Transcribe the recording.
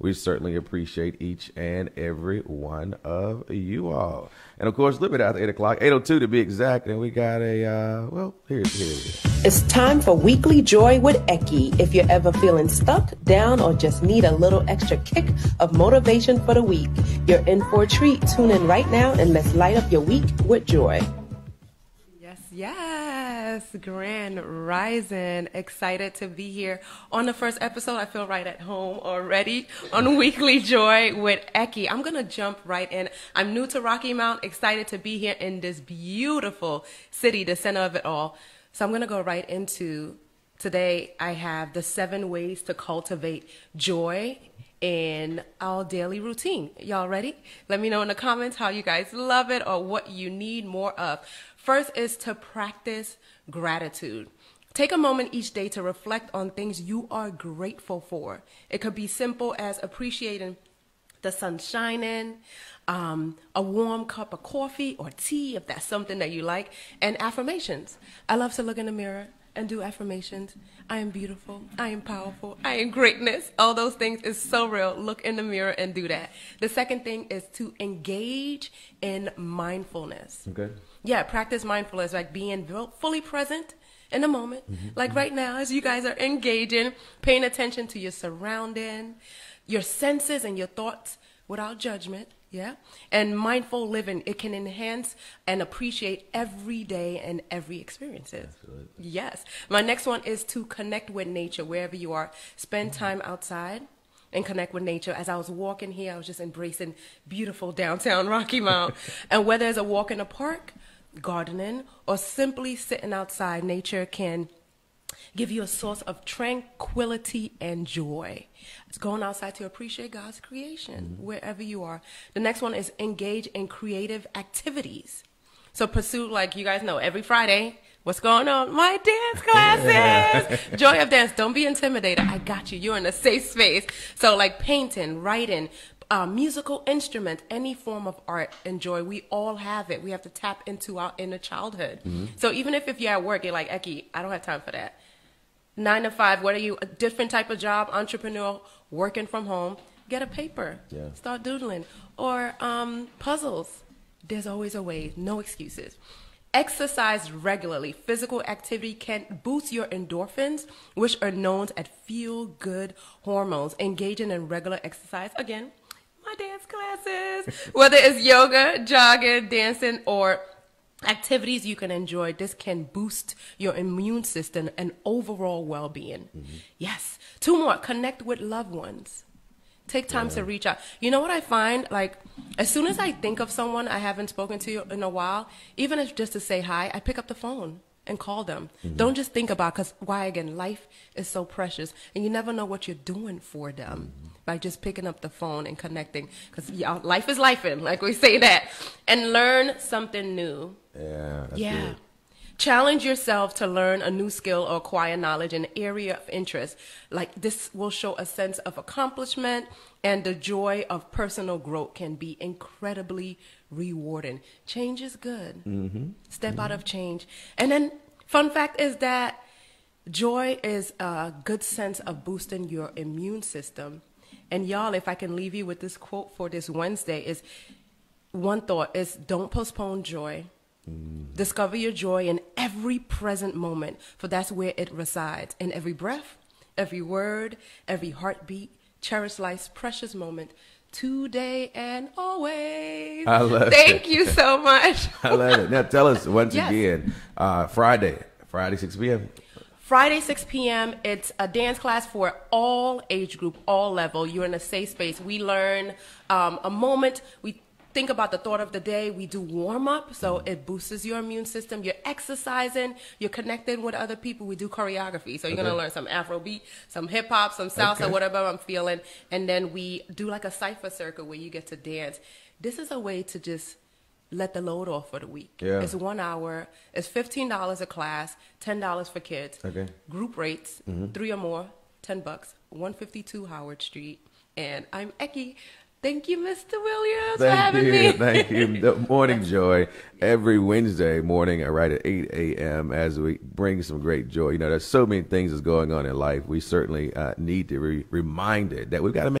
We certainly appreciate each and every one of you all. And of course, live it out 8 o'clock, 802 to be exact. And we got a, uh, well, here, here it is. It's time for Weekly Joy with Eki. If you're ever feeling stuck, down, or just need a little extra kick of motivation for the week, you're in for a treat. Tune in right now and let's light up your week with joy. Yes. Grand Rising. Excited to be here on the first episode. I feel right at home already on Weekly Joy with Eki. I'm going to jump right in. I'm new to Rocky Mount. Excited to be here in this beautiful city, the center of it all. So I'm going to go right into today. I have the seven ways to cultivate joy in our daily routine. Y'all ready? Let me know in the comments how you guys love it or what you need more of. First is to practice gratitude. Take a moment each day to reflect on things you are grateful for. It could be simple as appreciating the sun shining, um, a warm cup of coffee or tea, if that's something that you like, and affirmations. I love to look in the mirror and do affirmations. I am beautiful. I am powerful. I am greatness. All those things is so real. Look in the mirror and do that. The second thing is to engage in mindfulness. Okay. Yeah, practice mindfulness, like being fully present in the moment. Mm-hmm. Like right now, as you guys are engaging, paying attention to your surrounding, your senses and your thoughts without judgment. Yeah. And mindful living, it can enhance and appreciate every day and every experiences. Absolutely. Yes. My next one is to connect with nature wherever you are. Spend mm-hmm. time outside and connect with nature. As I was walking here, I was just embracing beautiful downtown Rocky Mount. and whether it's a walk in a park, gardening, or simply sitting outside, nature can give you a source of tranquility and joy. It's going outside to appreciate God's creation mm-hmm. wherever you are. The next one is engage in creative activities. So pursue, like you guys know, every Friday, what's going on? My dance classes. Joy of dance. Don't be intimidated. I got you. You're in a safe space. So like painting, writing, uh, musical instrument, any form of art and joy, we all have it. We have to tap into our inner childhood. Mm-hmm. So even if, if you're at work, you're like, Eki, I don't have time for that nine to five, what are you, a different type of job, entrepreneur, working from home, get a paper, yeah. start doodling, or um, puzzles. There's always a way, no excuses. Exercise regularly. Physical activity can boost your endorphins, which are known as feel good hormones. Engaging in regular exercise, again, dance classes, whether it's yoga, jogging, dancing, or activities you can enjoy this can boost your immune system and overall well-being mm-hmm. yes two more connect with loved ones take time yeah. to reach out you know what i find like as soon as i think of someone i haven't spoken to in a while even if just to say hi i pick up the phone and call them. Mm-hmm. Don't just think about because why again, life is so precious, and you never know what you're doing for them mm-hmm. By just picking up the phone and connecting. Because life is life, in like we say that, and learn something new. Yeah. yeah. Good. Challenge yourself to learn a new skill or acquire knowledge in an area of interest. Like this will show a sense of accomplishment and the joy of personal growth can be incredibly rewarding. Change is good. Mm-hmm. Step mm-hmm. out of change. And then, fun fact is that joy is a good sense of boosting your immune system. And y'all, if I can leave you with this quote for this Wednesday, is one thought is don't postpone joy. Mm. Discover your joy in every present moment, for that's where it resides. In every breath, every word, every heartbeat, cherish life's precious moment today and always. I love Thank it. you so much. I love it. Now tell us once yes. again, uh, Friday, Friday 6 p.m. Friday 6 p.m. It's a dance class for all age group, all level. You're in a safe space. We learn um, a moment. We think about the thought of the day. We do warm up, so it boosts your immune system. You're exercising, you're connecting with other people. We do choreography, so you're okay. gonna learn some Afrobeat, some hip hop, some salsa, okay. whatever I'm feeling, and then we do like a cipher circle where you get to dance. This is a way to just let the load off for the week. Yeah. It's one hour. It's fifteen dollars a class, ten dollars for kids. Okay. Group rates, mm-hmm. three or more, ten bucks. One fifty two Howard Street. And I'm Eki. Thank you, Mr. Williams, Thank for having you. me. Thank you. The Morning Joy every Wednesday morning at right at 8 a.m. as we bring some great joy. You know, there's so many things that's going on in life. We certainly uh, need to be reminded that we've got to make